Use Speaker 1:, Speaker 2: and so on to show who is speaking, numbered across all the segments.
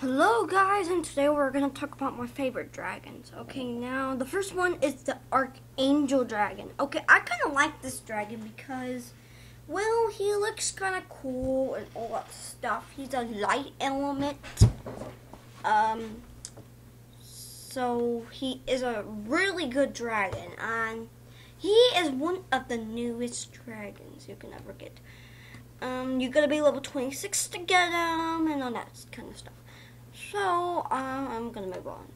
Speaker 1: Hello guys, and today we're gonna talk about my favorite dragons. Okay, now the first one is the Archangel Dragon. Okay, I kind of like this dragon because, well, he looks kind of cool and all that stuff. He's a light element. Um, so he is a really good dragon, and he is one of the newest dragons you can ever get. Um, you gotta be level 26 to get him, and all that kind of stuff. So, um, I'm gonna move on.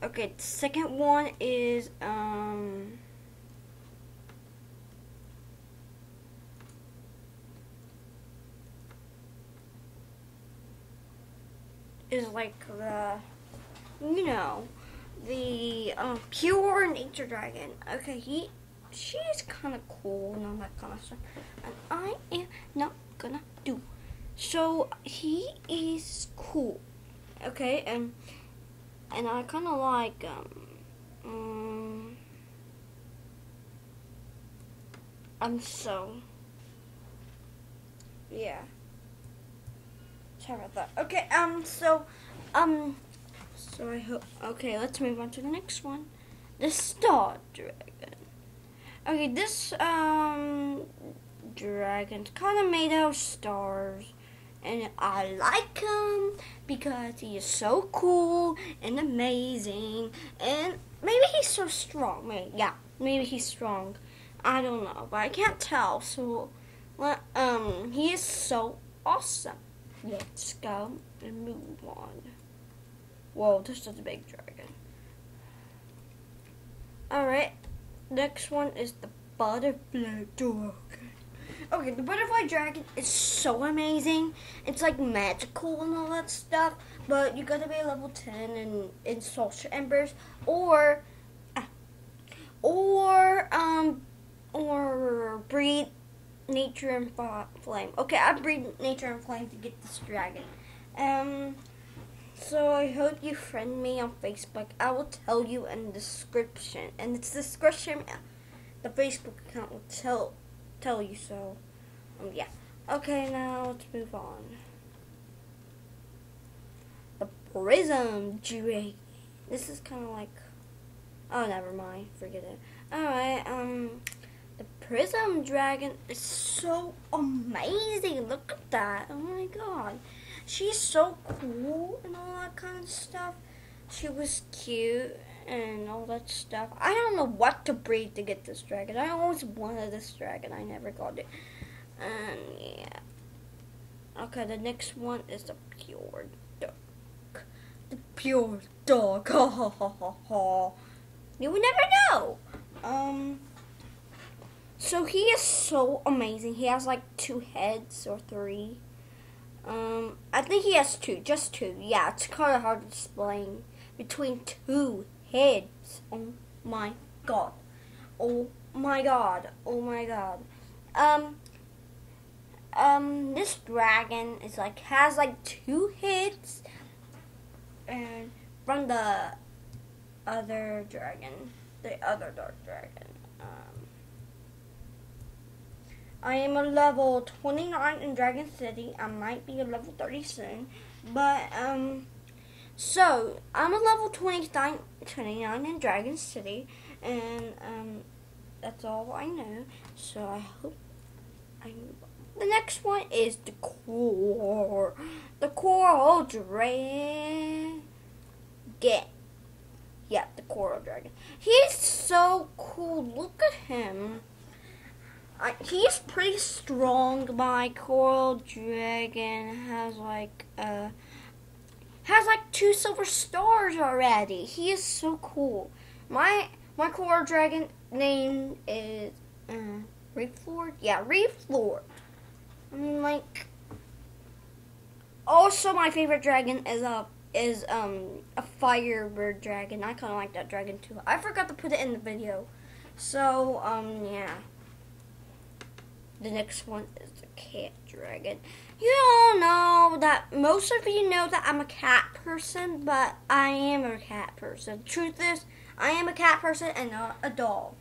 Speaker 1: Okay, the second one is, um, is like the, you know, the um, pure nature dragon. Okay, he, she's kind of cool and all that kind of stuff. And I am not gonna do. So, he is cool okay, and and I kind of like um, um, I'm so yeah. Sorry about that. Okay, um, so um, so I hope. Okay, let's move on to the next one, the Star Dragon. Okay, this um dragon's kind of made out of stars and I like him because he is so cool and amazing, and maybe he's so strong. Maybe, yeah, maybe he's strong. I don't know, but I can't tell. So, um, he is so awesome. Let's go and move on. Whoa, this is a big dragon. Alright, next one is the butterfly dragon. Okay, the butterfly dragon is so amazing. It's like magical and all that stuff. But you gotta be level 10 and in Social Embers or or um or breed nature and flame. Okay, I breed nature and flame to get this dragon. Um so I hope you friend me on Facebook. I will tell you in the description. And it's description the Facebook account will tell tell you so. Um, yeah. Okay, now let's move on. The Prism Dragon. This is kind of like. Oh, never mind. Forget it. Alright, um. The Prism Dragon is so amazing. Look at that. Oh my god. She's so cool and all that kind of stuff. She was cute and all that stuff. I don't know what to breed to get this dragon. I always wanted this dragon. I never got it. And yeah. Okay, the next one is the pure dog. The pure dog. Ha ha ha ha ha. You would never know. Um. So he is so amazing. He has like two heads or three. Um, I think he has two, just two. Yeah, it's kind of hard to explain between two heads. Oh my god. Oh my god. Oh my god. Um, um, this dragon is like has like two heads and from the other dragon, the other dark dragon. Um, I am a level 29 in Dragon City. I might be a level 30 soon, but um. So, I'm a level 29, 29 in Dragon City, and um, that's all I know. So, I hope I. The next one is the core. The coral dragon. Yeah, the coral dragon. He's so cool. Look at him. He's pretty strong. My coral dragon has like uh has like two silver stars already. He is so cool. My my core dragon name is uh, Reef Lord. Yeah, Reef Lord. I mean, like. Also, my favorite dragon is a is um a firebird dragon. I kind of like that dragon too. I forgot to put it in the video, so um yeah. The next one is the cat dragon. You all know that most of you know that I'm a cat person, but I am a cat person. Truth is, I am a cat person and not a dog.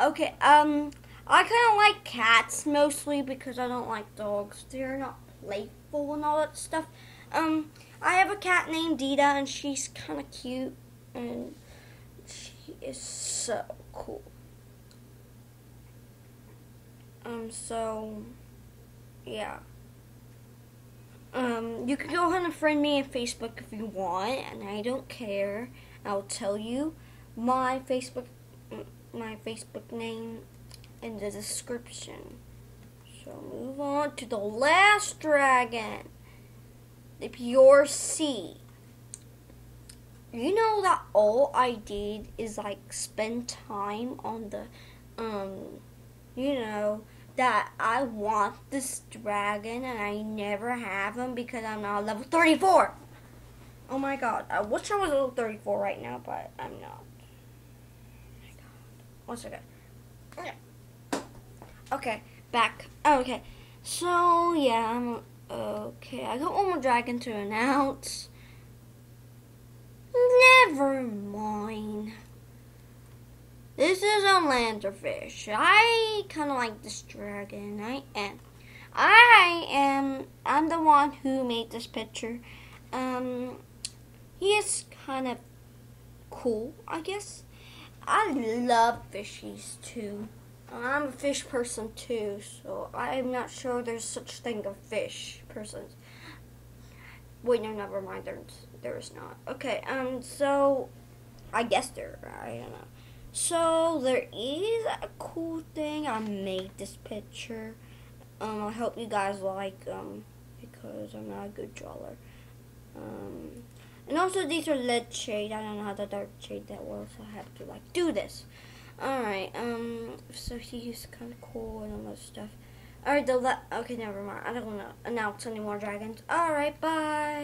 Speaker 1: Okay, um, I kind of like cats mostly because I don't like dogs. They're not playful and all that stuff. Um, I have a cat named Dita, and she's kind of cute, and she is so cool. Um, so, yeah. Um, you can go ahead and friend me on Facebook if you want, and I don't care. I'll tell you my Facebook, my Facebook name in the description. So move on to the last dragon, the pure sea. You know that all I did is like spend time on the, um, you know, that I want this dragon and I never have him because I'm not level 34. Oh my god. I wish I was level 34 right now, but I'm not. Oh my god. One second. Okay, back. Oh, okay. So, yeah, I'm. Okay, I got one more dragon to announce. Never mind. This is a lanternfish. I kind of like this dragon. I am. I am. I'm the one who made this picture. Um, he is kind of cool, I guess. I love fishies too. I'm a fish person too, so I'm not sure there's such thing of fish persons. Wait, no, never mind. There's, there's not. Okay, um, so I guess there. I don't know. So there is a cool thing. I made this picture. Um, I hope you guys like um because I'm not a good drawer. Um, and also these are lead shade. I don't know how the dark shade that works. So I have to like do this. All right. Um, so he's kind of cool and all that stuff. All right. The le- okay, never mind. I don't want to announce any more dragons. All right. Bye.